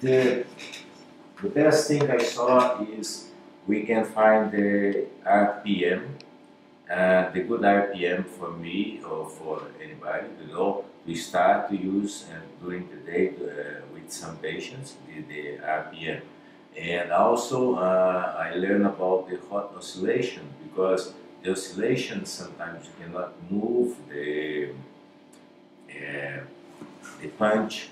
the, the best thing I saw is we can find the RPM, uh, the good RPM for me or for anybody, you know, we start to use and during the day uh, with some patients, the, the RPM. And also uh, I learn about the hot oscillation because the oscillation sometimes you cannot move the, uh, the punch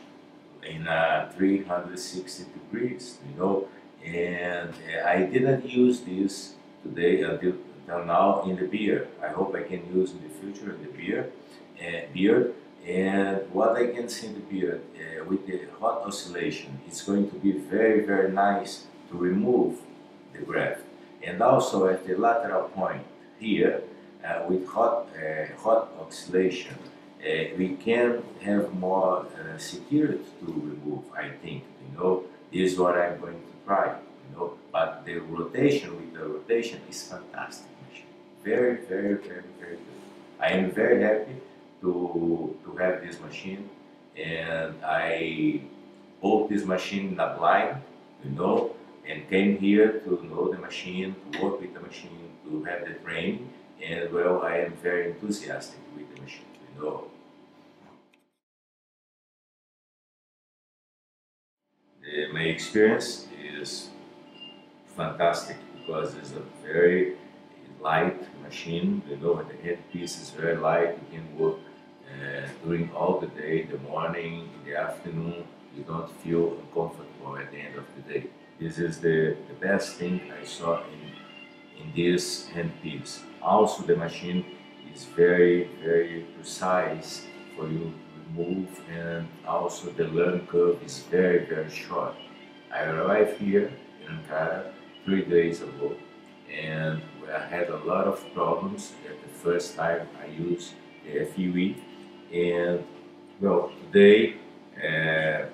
in uh, 360 degrees, you know. And uh, I didn't use this today until, now in the beard. I hope I can use in the future in the beard. Uh, beard. And what I can see in the beard uh, with the hot oscillation, it's going to be very, very nice to remove the graft. And also at the lateral point here, uh, with hot, hot oscillation, we can have more security to remove, I think, you know, this is what I'm going to try, you know, but the rotation with the rotation is fantastic. Very, very, very, very good. I am very happy to, to have this machine and I bought this machine in a blind, you know, and came here to know the machine, to work with the machine, to have the training, and well, I am very enthusiastic with the machine, you know. My experience is fantastic because it's a very light machine. You know, the headpiece is very light. You can work uh, during all the day, the morning, in the afternoon. You don't feel uncomfortable at the end of the day. This is the, the best thing I saw in, in this handpiece. Also, the machine is very, very precise for you to move and also the learning curve is very very short. I arrived here in Ankara three days ago and I had a lot of problems at the first time I used the FUE and well today uh,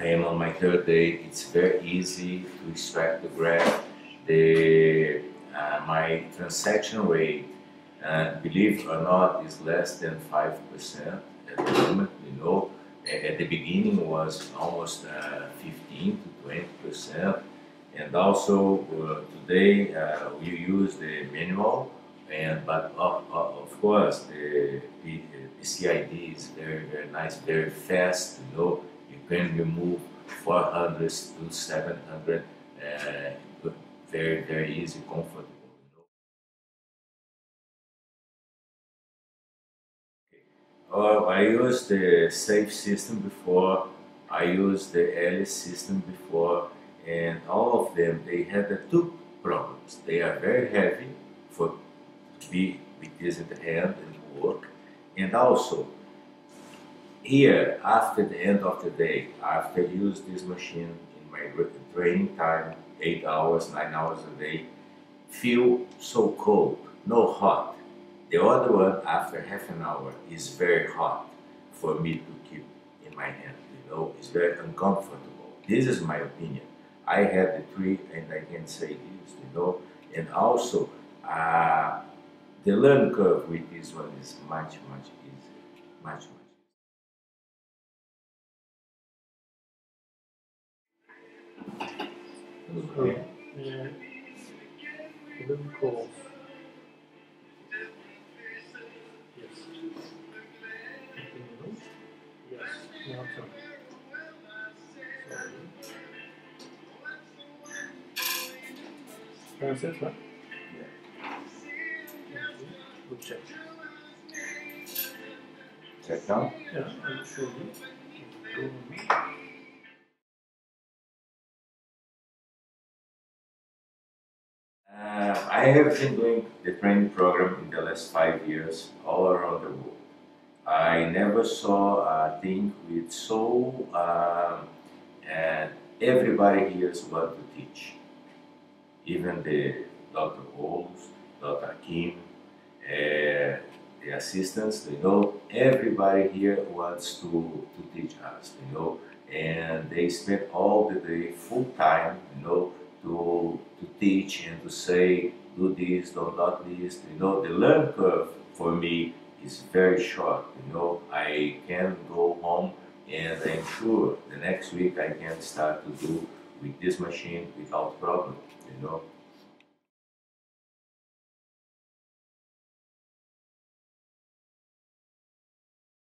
I am on my third day. It's very easy to extract the graft. The uh, my transection rate uh, believe or not is less than 5% at the moment, you know, at the beginning was almost uh, 15 to 20 percent, and also uh, today uh, we use the manual, and but of of course the, the, the CID is very very nice, very fast. You know, you can remove 400 to 700 uh, very very easy, comfortable. Uh, I used the safe system before, I used the Alice system before, and all of them, they had the two problems. They are very heavy for to be with this in the hand and work, and also here, after the end of the day, after I use this machine in my training time, 8 hours, 9 hours a day, feel so cold, no hot. The other one, after half an hour, is very hot for me to keep in my hand. You know, it's very uncomfortable. This is my opinion. I have the three, and I can say this. You know, and also uh, the learn curve with this one is much much easier, much much. Okay. Yeah. Cool. Francis, right? We'll check. Check now? Yeah, show you. Uh, I have been doing the training program in the last five years all around the world. I never saw a thing with so uh, and everybody here is want to teach even the Dr. Bowles, Dr. Kim, uh, the assistants, you know, everybody here wants to, to teach us, you know, and they spend all the day full time, you know, to to teach and to say do this, do not do this. You know, the learn curve for me is very short. You know, I can go home and I'm sure the next week I can start to do with this machine without problem. You know,